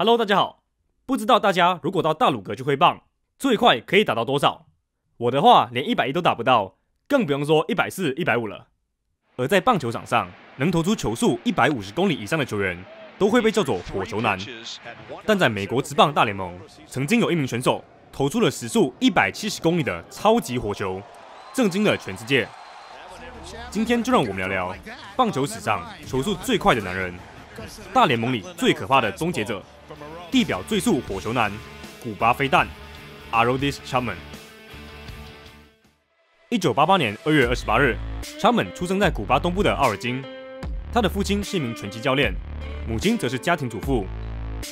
Hello，大家好。不知道大家如果到大鲁阁去挥棒，最快可以打到多少？我的话连一百一都打不到，更不用说一百四、一百五了。而在棒球场上，能投出球速一百五十公里以上的球员，都会被叫做火球男。但在美国职棒大联盟，曾经有一名选手投出了时速一百七十公里的超级火球，震惊了全世界。今天就让我们聊聊棒球史上球速最快的男人，大联盟里最可怕的终结者。地表最速火球男，古巴飞弹，Arodis Chapman。一九八八年二月二十八日，Chapman 出生在古巴东部的奥尔金。他的父亲是一名拳击教练，母亲则是家庭主妇。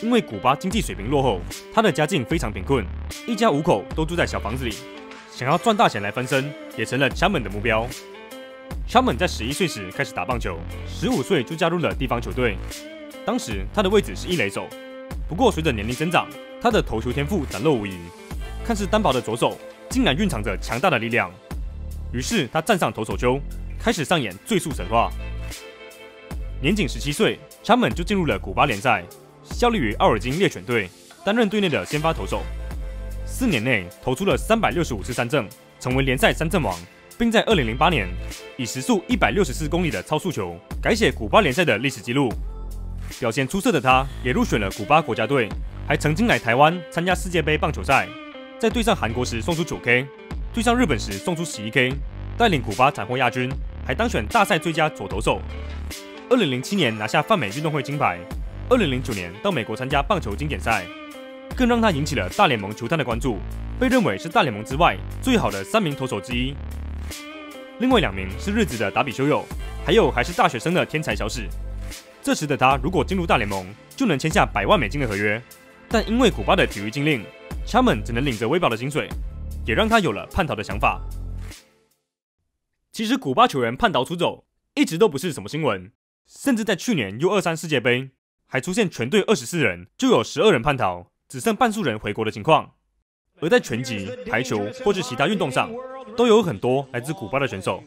因为古巴经济水平落后，他的家境非常贫困，一家五口都住在小房子里。想要赚大钱来翻身，也成了 Chapman 的目标。查本在十一岁时开始打棒球，十五岁就加入了地方球队。当时他的位置是一垒手。不过，随着年龄增长，他的投球天赋展露无遗。看似单薄的左手，竟然蕴藏着强大的力量。于是，他站上投手丘，开始上演最速神话。年仅十七岁，查门就进入了古巴联赛，效力于奥尔金猎犬队，担任队内的先发投手。四年内投出了三百六十五次三振，成为联赛三振王，并在二零零八年以时速一百六十四公里的超速球改写古巴联赛的历史纪录。表现出色的他，也入选了古巴国家队，还曾经来台湾参加世界杯棒球赛，在对上韩国时送出九 K，对上日本时送出十一 K，带领古巴斩获亚军，还当选大赛最佳左投手。二零零七年拿下泛美运动会金牌，二零零九年到美国参加棒球经典赛，更让他引起了大联盟球探的关注，被认为是大联盟之外最好的三名投手之一。另外两名是日子的达比修友，还有还是大学生的天才小史。这时的他，如果进入大联盟，就能签下百万美金的合约。但因为古巴的体育禁令，查门只能领着微薄的薪水，也让他有了叛逃的想法。其实，古巴球员叛逃出走一直都不是什么新闻，甚至在去年 U 二三世界杯，还出现全队二十四人就有十二人叛逃，只剩半数人回国的情况。而在拳击、排球或是其他运动上，都有很多来自古巴的选手，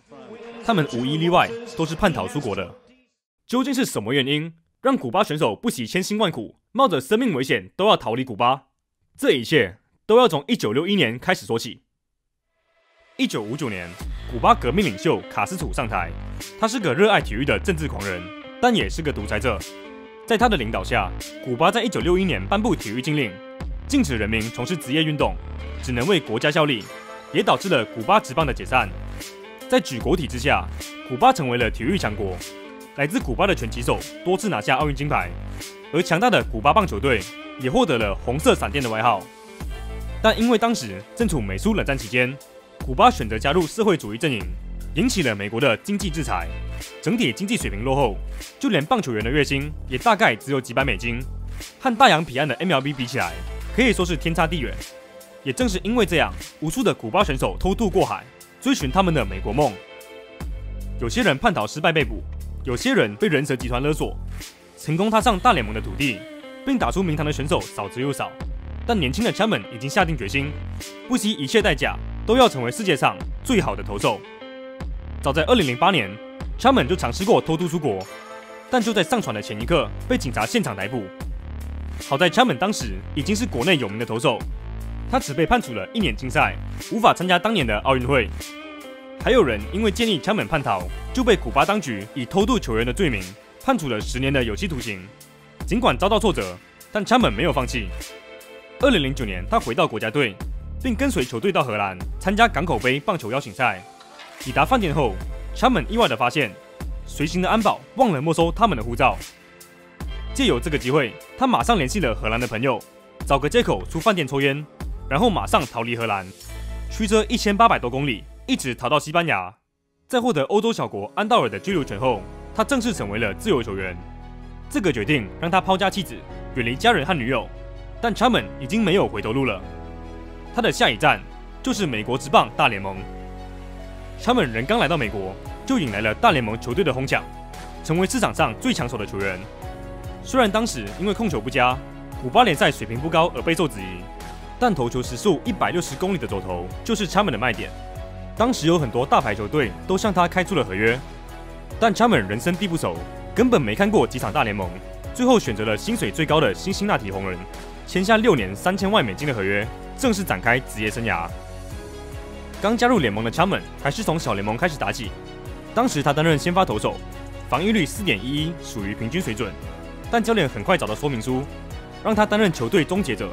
他们无一例外都是叛逃出国的。究竟是什么原因让古巴选手不惜千辛万苦，冒着生命危险都要逃离古巴？这一切都要从一九六一年开始说起。一九五九年，古巴革命领袖卡斯楚上台，他是个热爱体育的政治狂人，但也是个独裁者。在他的领导下，古巴在一九六一年颁布体育禁令，禁止人民从事职业运动，只能为国家效力，也导致了古巴职棒的解散。在举国体制下，古巴成为了体育强国。来自古巴的拳击手多次拿下奥运金牌，而强大的古巴棒球队也获得了“红色闪电”的外号。但因为当时正处美苏冷战期间，古巴选择加入社会主义阵营，引起了美国的经济制裁，整体经济水平落后，就连棒球员的月薪也大概只有几百美金，和大洋彼岸的 MLB 比起来，可以说是天差地远。也正是因为这样，无数的古巴选手偷渡过海，追寻他们的美国梦。有些人叛逃失败被捕。有些人被人蛇集团勒索，成功踏上大联盟的土地，并打出名堂的选手少之又少。但年轻的 Chapman 已经下定决心，不惜一切代价都要成为世界上最好的投手。早在2008年，Chapman 就尝试过偷渡出国，但就在上船的前一刻被警察现场逮捕。好在 Chapman 当时已经是国内有名的投手，他只被判处了一年禁赛，无法参加当年的奥运会。还有人因为建议枪本叛逃，就被古巴当局以偷渡球员的罪名判处了十年的有期徒刑。尽管遭到挫折，但枪本没有放弃。二零零九年，他回到国家队，并跟随球队到荷兰参加港口杯棒球邀请赛。抵达饭店后，枪本意外地发现，随行的安保忘了没收他们的护照。借由这个机会，他马上联系了荷兰的朋友，找个借口出饭店抽烟，然后马上逃离荷兰，驱车一千八百多公里。一直逃到西班牙，在获得欧洲小国安道尔的居留权后，他正式成为了自由球员。这个决定让他抛家弃子，远离家人和女友。但查门已经没有回头路了，他的下一站就是美国职棒大联盟。查门人刚来到美国，就引来了大联盟球队的哄抢，成为市场上最抢手的球员。虽然当时因为控球不佳，古巴联赛水平不高而备受质疑，但投球时速一百六十公里的左投就是查门的卖点。当时有很多大牌球队都向他开出了合约，但查门人生地不熟，根本没看过几场大联盟，最后选择了薪水最高的辛辛那提红人，签下六年三千万美金的合约，正式展开职业生涯。刚加入联盟的 Chapman 还是从小联盟开始打起，当时他担任先发投手，防御率四点一一，属于平均水准。但教练很快找到说明书，让他担任球队终结者，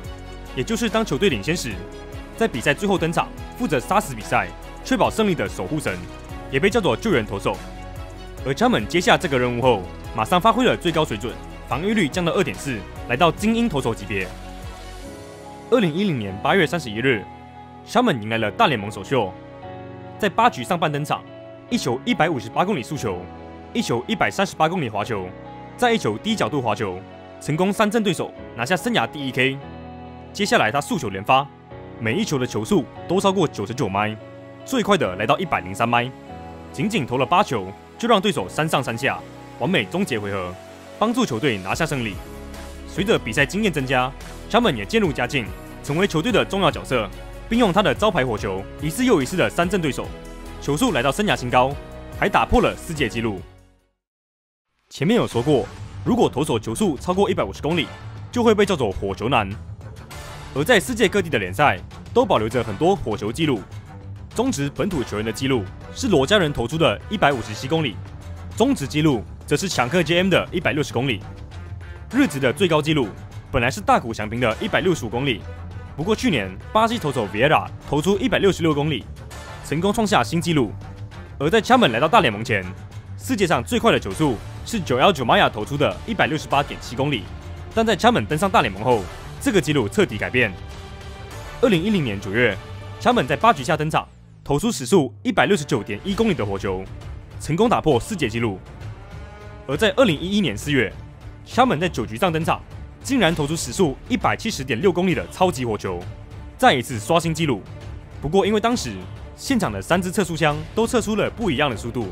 也就是当球队领先时，在比赛最后登场，负责杀死比赛，确保胜利的守护神，也被叫做救援投手。而乔门接下这个任务后，马上发挥了最高水准，防御率降到二点四，来到精英投手级别。二零一零年八月三十一日。他们迎来了大联盟首秀，在八局上半登场，一球一百五十八公里速球，一球一百三十八公里滑球，再一球低角度滑球，成功三振对手，拿下生涯第一 K。接下来他速球连发，每一球的球速都超过九十九迈，最快的来到一百零三迈，仅仅投了八球就让对手三上三下，完美终结回合，帮助球队拿下胜利。随着比赛经验增加，他们也渐入佳境，成为球队的重要角色。并用他的招牌火球一次又一次的三振对手，球速来到生涯新高，还打破了世界纪录。前面有说过，如果投手球速超过一百五十公里，就会被叫做火球男。而在世界各地的联赛都保留着很多火球记录，中职本土球员的记录是罗家人投出的一百五十七公里，中职纪录则是强克 JM 的一百六十公里。日职的最高纪录本来是大谷翔平的一百六十五公里。不过去年，巴西投手 Vieira 投出一百六十六公里，成功创下新纪录。而在枪本来到大联盟前，世界上最快的球速是九幺九玛雅投出的一百六十八点七公里。但在枪本登上大联盟后，这个纪录彻底改变。二零一零年九月，枪本在八局下登场，投出时速一百六十九点一公里的火球，成功打破世界纪录。而在二零一一年四月，枪本在九局上登场。竟然投出时速一百七十点六公里的超级火球，再一次刷新纪录。不过因为当时现场的三支测速枪都测出了不一样的速度，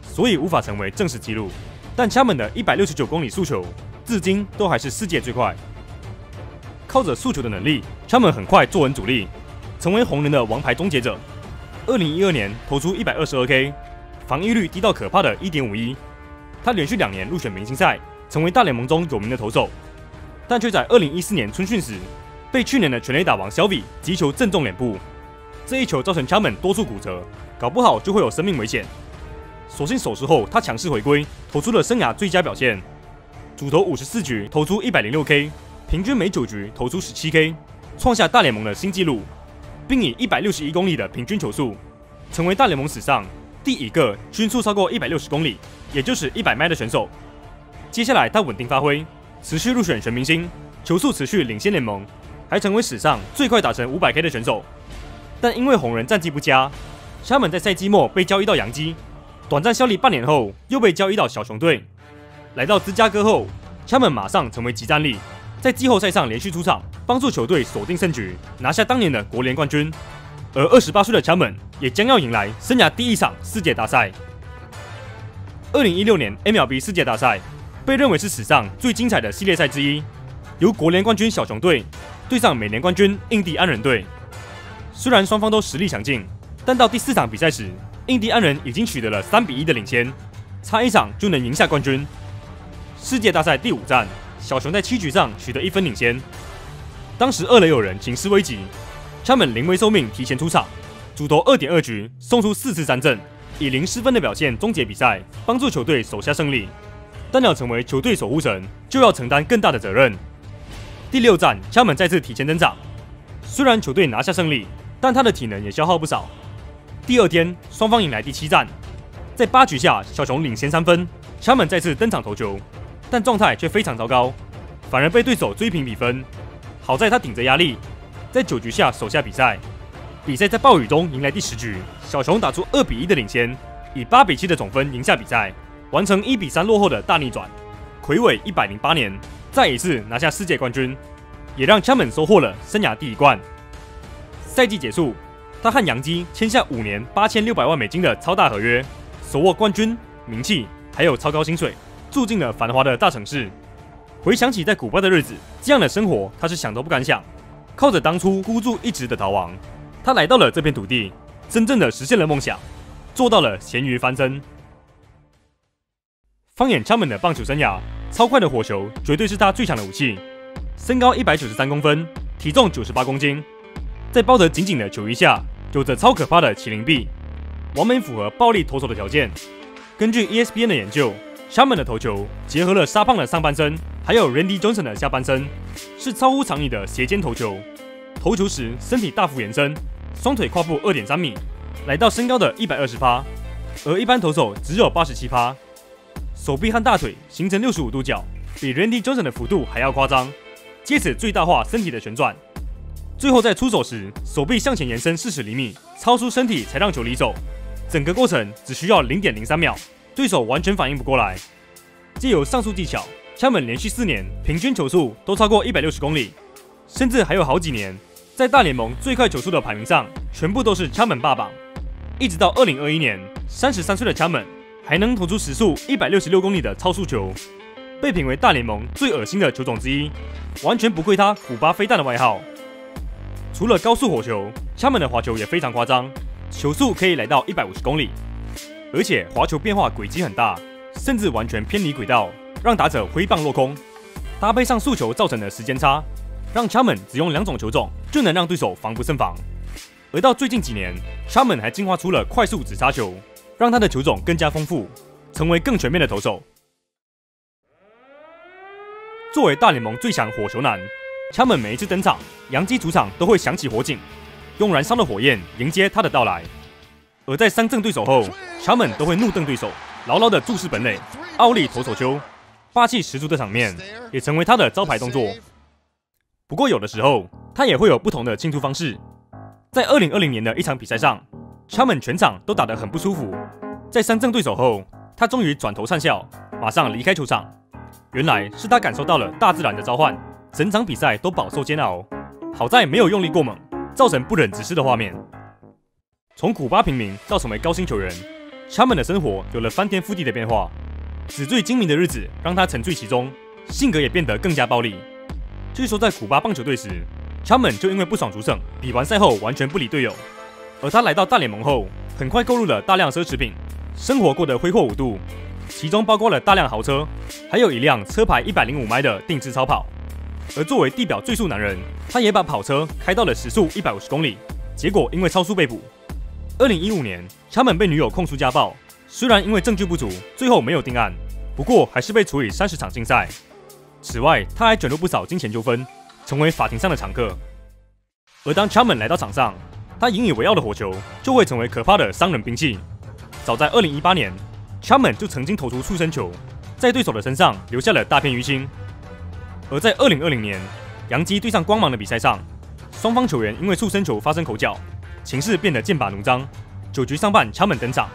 所以无法成为正式纪录。但枪本的一百六十九公里速球，至今都还是世界最快。靠着速球的能力，枪本很快坐稳主力，成为红人的王牌终结者。二零一二年投出一百二十二 K，防御率低到可怕的一点五一。他连续两年入选明星赛，成为大联盟中有名的投手。但却在二零一四年春训时，被去年的全垒打王小比击球正中脸部，这一球造成枪门多处骨折，搞不好就会有生命危险。所幸手术后，他强势回归，投出了生涯最佳表现，主投五十四局投出一百零六 K，平均每九局投出十七 K，创下大联盟的新纪录，并以一百六十一公里的平均球速，成为大联盟史上第一个均速超过一百六十公里，也就是一百迈的选手。接下来他稳定发挥。持续入选全明星，球速持续领先联盟，还成为史上最快打成五百 K 的选手。但因为红人战绩不佳，他们在赛季末被交易到洋基，短暂效力半年后又被交易到小熊队。来到芝加哥后，他们马上成为集战力，在季后赛上连续出场，帮助球队锁定胜局，拿下当年的国联冠军。而二十八岁的乔本也将要迎来生涯第一场世界大赛。二零一六年 MLB 世界大赛。被认为是史上最精彩的系列赛之一，由国联冠军小熊队对上美联冠军印第安人队。虽然双方都实力强劲，但到第四场比赛时，印第安人已经取得了三比一的领先，差一场就能赢下冠军。世界大赛第五战，小熊在七局上取得一分领先。当时二垒有人，情势危急，他们临危受命提前出场，主投二点二局送出四次三振，以零失分的表现终结比赛，帮助球队守下胜利。但要成为球队守护神，就要承担更大的责任。第六战，枪门再次提前登场。虽然球队拿下胜利，但他的体能也消耗不少。第二天，双方迎来第七战，在八局下，小熊领先三分，枪门再次登场投球，但状态却非常糟糕，反而被对手追平比分。好在他顶着压力，在九局下守下比赛。比赛在暴雨中迎来第十局，小熊打出二比一的领先，以八比七的总分赢下比赛。完成一比三落后的大逆转，魁伟一百零八年再一次拿下世界冠军，也让枪本收获了生涯第一冠。赛季结束，他和杨基签下五年八千六百万美金的超大合约，手握冠军、名气，还有超高薪水，住进了繁华的大城市。回想起在古巴的日子，这样的生活他是想都不敢想。靠着当初孤注一掷的逃亡，他来到了这片土地，真正的实现了梦想，做到了咸鱼翻身。放眼他们的棒球生涯，超快的火球绝对是他最强的武器。身高一百九十三公分，体重九十八公斤，在包得紧紧的球衣下，有着超可怕的麒麟臂，完美符合暴力投手的条件。根据 ESPN 的研究沙门的投球结合了沙胖的上半身，还有 Randy Johnson 的下半身，是超乎常理的斜肩投球。投球时身体大幅延伸，双腿跨步二点三米，来到身高的一百二十趴，而一般投手只有八十七趴。手臂和大腿形成六十五度角，比 Randy Johnson 的幅度还要夸张。借此最大化身体的旋转，最后在出手时手臂向前延伸四十厘米，超出身体才让球离手。整个过程只需要零点零三秒，对手完全反应不过来。借由上述技巧，枪本连续四年平均球速都超过一百六十公里，甚至还有好几年在大联盟最快球速的排名上全部都是枪本霸榜。一直到二零二一年，三十三岁的枪本还能投出时速一百六十六公里的超速球。被评为大联盟最恶心的球种之一，完全不愧他“古巴飞弹”的外号。除了高速火球，枪门的滑球也非常夸张，球速可以来到一百五十公里，而且滑球变化轨迹很大，甚至完全偏离轨道，让打者挥棒落空。搭配上速球造成的时间差，让枪门只用两种球种就能让对手防不胜防。而到最近几年，枪门还进化出了快速直杀球，让他的球种更加丰富，成为更全面的投手。作为大联盟最强火球男，chamen 每一次登场，洋基主场都会响起火警，用燃烧的火焰迎接他的到来。而在三振对手后，枪本都会怒瞪对手，牢牢的注视本垒，奥利投手球，霸气十足的场面也成为他的招牌动作。不过有的时候，他也会有不同的庆祝方式。在二零二零年的一场比赛上，枪本全场都打得很不舒服，在三振对手后，他终于转头灿笑，马上离开球场。原来是他感受到了大自然的召唤，整场比赛都饱受煎熬。好在没有用力过猛，造成不忍直视的画面。从古巴平民到成为高薪球员，他们的生活有了翻天覆地的变化。纸醉金迷的日子让他沉醉其中，性格也变得更加暴力。据说在古巴棒球队时，他们就因为不爽主胜，比完赛后完全不理队友。而他来到大联盟后，很快购入了大量奢侈品，生活过得挥霍无度。其中包括了大量豪车，还有一辆车牌一百零五迈的定制超跑。而作为地表最速男人，他也把跑车开到了时速一百五十公里，结果因为超速被捕。二零一五年，查门被女友控诉家暴，虽然因为证据不足，最后没有定案，不过还是被处以三十场禁赛。此外，他还卷入不少金钱纠纷，成为法庭上的常客。而当查门来到场上，他引以为傲的火球就会成为可怕的伤人兵器。早在二零一八年。Chapman 就曾经投出触身球，在对手的身上留下了大片淤青。而在2020年，杨基对上光芒的比赛上，双方球员因为触身球发生口角，情势变得剑拔弩张。九局上半，Chaman 登场，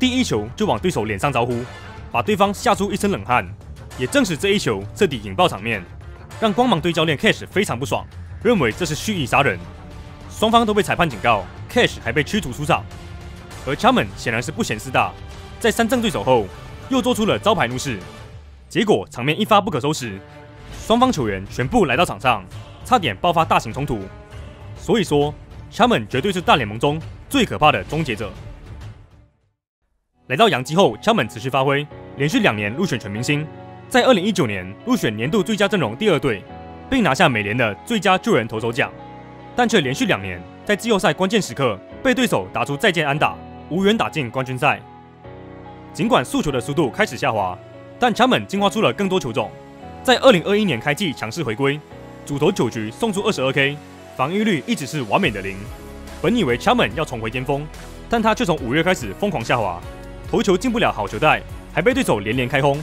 第一球就往对手脸上招呼，把对方吓出一身冷汗。也正是这一球彻底引爆场面，让光芒队教练 Cash 非常不爽，认为这是蓄意杀人。双方都被裁判警告，Cash 还被驱逐出场。而 Chaman 显然是不嫌事大。在三振对手后，又做出了招牌怒视，结果场面一发不可收拾，双方球员全部来到场上，差点爆发大型冲突。所以说，他们绝对是大联盟中最可怕的终结者。来到洋基后，他们持续发挥，连续两年入选全明星，在二零一九年入选年度最佳阵容第二队，并拿下美联的最佳救援投手奖，但却连续两年在季后赛关键时刻被对手打出再见安打，无缘打进冠军赛。尽管速球的速度开始下滑，但强本进化出了更多球种。在二零二一年开季强势回归，主投九局送出二十二 K，防御率一直是完美的零。本以为 c h a m a n 要重回巅峰，但他却从五月开始疯狂下滑，投球进不了好球带，还被对手连连开轰。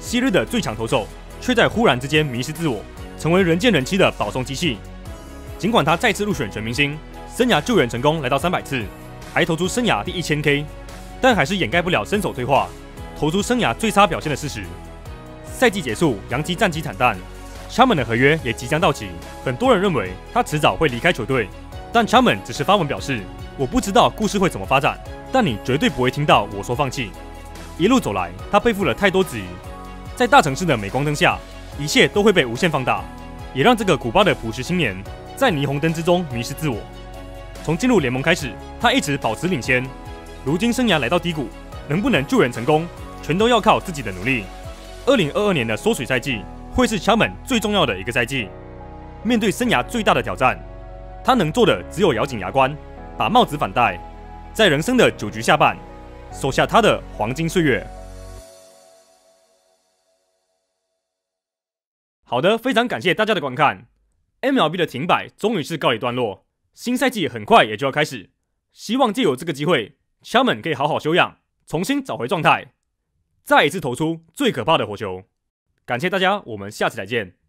昔日的最强投手，却在忽然之间迷失自我，成为人见人欺的保送机器。尽管他再次入选全明星，生涯救援成功来到三百次，还投出生涯第一千 K。但还是掩盖不了身手退化、投出生涯最差表现的事实。赛季结束，杨基战绩惨淡，c h a m a n 的合约也即将到期。很多人认为他迟早会离开球队，但 c h a m a n 只是发文表示：“我不知道故事会怎么发展，但你绝对不会听到我说放弃。”一路走来，他背负了太多质疑，在大城市的镁光灯下，一切都会被无限放大，也让这个古巴的朴实青年在霓虹灯之中迷失自我。从进入联盟开始，他一直保持领先。如今生涯来到低谷，能不能救援成功，全都要靠自己的努力。二零二二年的缩水赛季会是枪本最重要的一个赛季。面对生涯最大的挑战，他能做的只有咬紧牙关，把帽子反戴，在人生的九局下半，守下他的黄金岁月。好的，非常感谢大家的观看。MLB 的停摆终于是告一段落，新赛季很快也就要开始。希望借由这个机会，枪们可以好好休养，重新找回状态，再一次投出最可怕的火球。感谢大家，我们下次再见。